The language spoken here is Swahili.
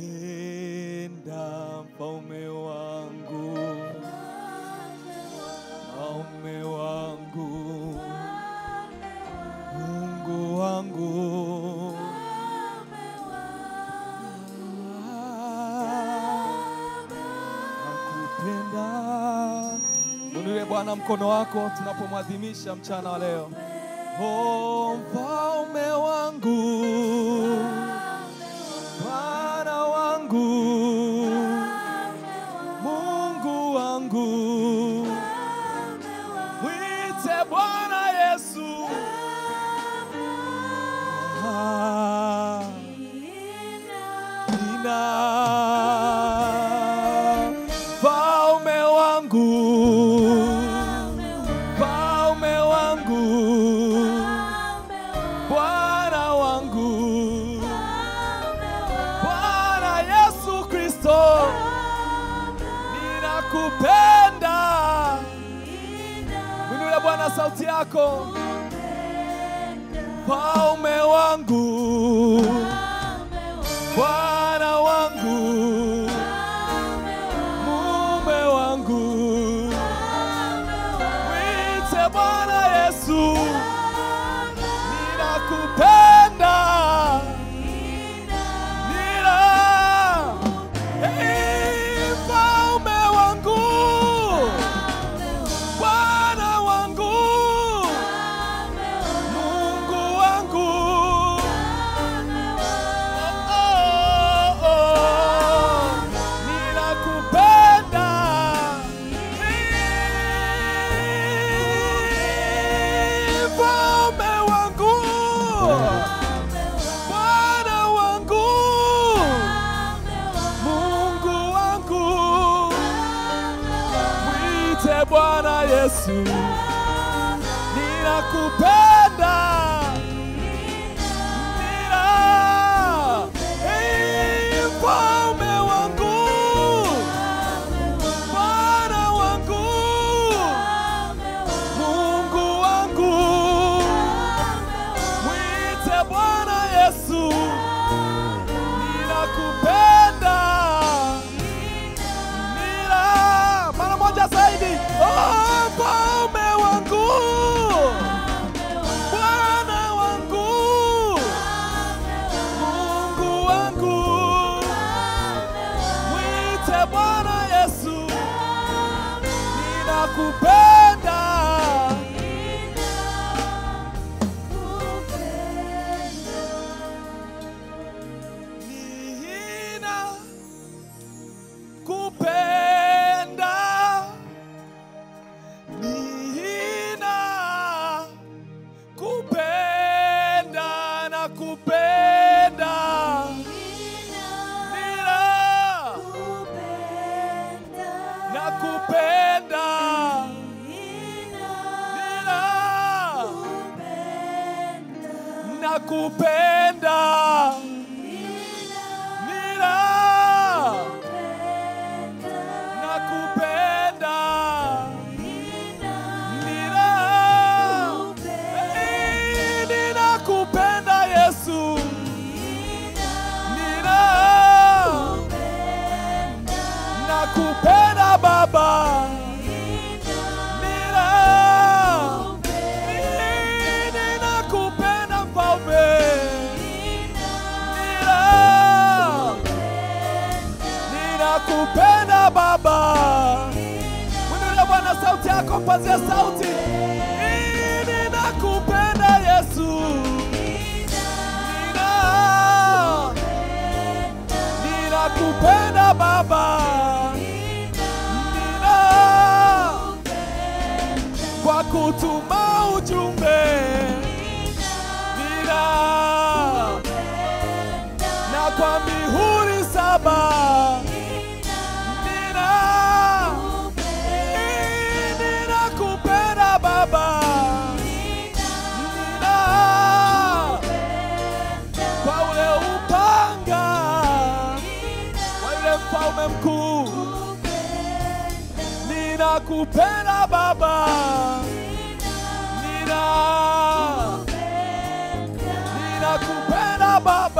Nakupenda mfalme wangu, mfalme wangu, Mungu wangu. Nakupenda. Mwinulie Bwana mkono wako tunapomwadhimisha mchana wa leo. Oh, ninakupenda. Mwinulie Bwana sauti yako, mfalme wangu, Bwana wangu, mume wangu, mwite Bwana Yesu, ninakupenda. Bwana Yesu, ninakupenda. Mwite Bwana Yesu, ninakupenda. Kupenda, nina. Na sauti yako, pazia sauti. Ninakupenda Yesu, nina ninakupenda Baba, nina kwa kutuma ujumbe, pas. Nina Coupena Baba. Nina. Nina Baba.